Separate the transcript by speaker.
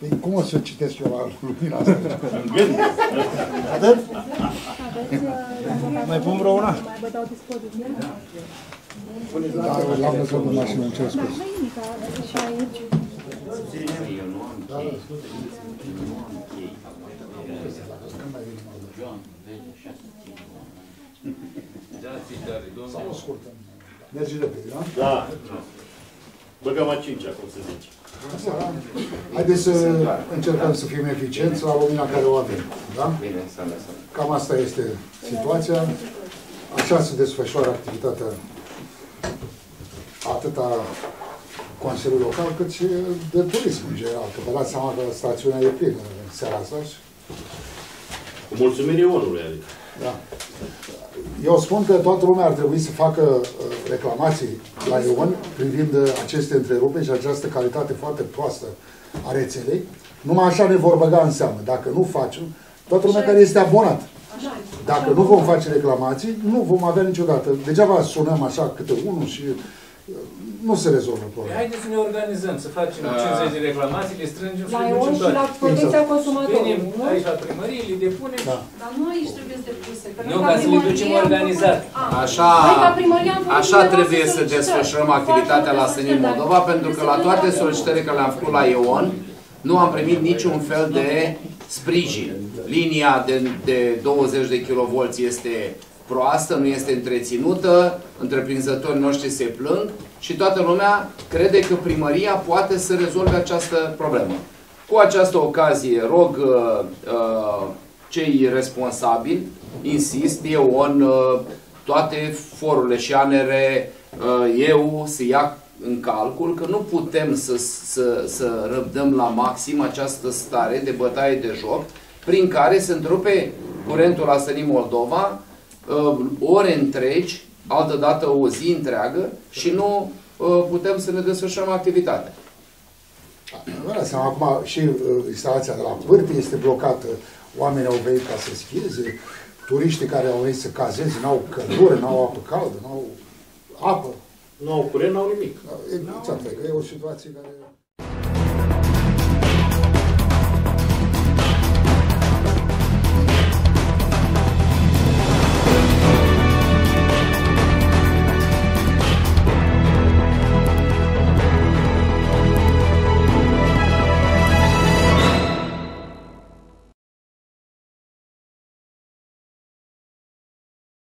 Speaker 1: Tem como se eu la lumina asta? Atât? Mai pun vreo una?
Speaker 2: não?
Speaker 1: Da, l-am lăsat în mașină, îmi cer
Speaker 2: Da,
Speaker 1: scuze.
Speaker 2: nu e nimic, aveți și aici.
Speaker 3: Da, ți tare, domnule.
Speaker 1: Scurtă. Mergi repede, da?
Speaker 4: Da. Băgăm a cincea, cum se zice.
Speaker 1: Haideți să încercăm să fim eficienți la lumina care o avem, da?
Speaker 5: Bine, să lăsăm.
Speaker 1: Cam asta este situația. Așa se desfășoară activitatea atât a Consiliului Local, cât și de turism în general. Că vă dați seama că stațiunea e plină în seara asta. și-
Speaker 4: Cu mulțumire omului, adică.
Speaker 1: Da. Eu spun că toată lumea ar trebui să facă uh, reclamații la Ion privind uh, aceste întreruperi și această calitate foarte proastă a rețelei. Numai așa ne vor băga în seamă. Dacă nu facem, toată lumea care este abonat. Dacă nu vom face reclamații, nu vom avea niciodată. Degeaba sunăm așa câte unul și uh, nu se rezolvă problema.
Speaker 3: Haideți să ne organizăm, să facem
Speaker 5: Da.
Speaker 3: 50 de reclamații, le strângem și
Speaker 2: La
Speaker 3: le
Speaker 2: EON
Speaker 3: ducem
Speaker 2: și
Speaker 3: toate.
Speaker 2: la protecția
Speaker 3: Venim
Speaker 2: consumatorului, nu?
Speaker 3: aici la primărie, le depunem
Speaker 1: Da.
Speaker 6: Dar nu aici trebuie să depuse. Că
Speaker 3: Nu,
Speaker 6: noi
Speaker 3: ca
Speaker 6: ca
Speaker 3: să le
Speaker 6: primărie
Speaker 3: ducem
Speaker 6: am
Speaker 3: organizat.
Speaker 6: făcut- Ah.
Speaker 5: Așa,
Speaker 6: Noi ca primărie am făcut
Speaker 5: așa
Speaker 6: câteva
Speaker 5: trebuie să
Speaker 6: solicitări.
Speaker 5: desfășurăm
Speaker 6: Facem
Speaker 5: activitatea la
Speaker 6: multe
Speaker 5: Sănin
Speaker 6: solicitări,
Speaker 5: Moldova,
Speaker 6: dar
Speaker 5: pentru că
Speaker 6: trebuie
Speaker 5: la
Speaker 6: să
Speaker 5: toate
Speaker 6: vedem
Speaker 5: solicitările care le-am făcut la ION, nu am primit niciun fel de sprijin. Linia de, de 20 de kV este proastă, nu este întreținută, întreprinzătorii noștri se plâng și toată lumea crede că primăria poate să rezolve această problemă. Cu această ocazie rog uh, uh, cei responsabili, insist, EON, uh, toate forurile și ANR, uh, eu să ia în calcul că nu putem să, să, să răbdăm la maxim această stare de bătaie de joc prin care se întrupe curentul la Sănin Moldova uh, ore întregi, altădată o zi întreagă și nu uh, putem să ne desfășurăm activitatea.
Speaker 1: Vă dați seama, acum și uh, instalația de la Pârte este blocată, oamenii au venit ca să schieze, turiștii care au venit să cazeze, n-au căldură, n-au apă caldă, n-au apă.
Speaker 4: Nu au curent, n-au nimic.
Speaker 1: Exact, e o situație care...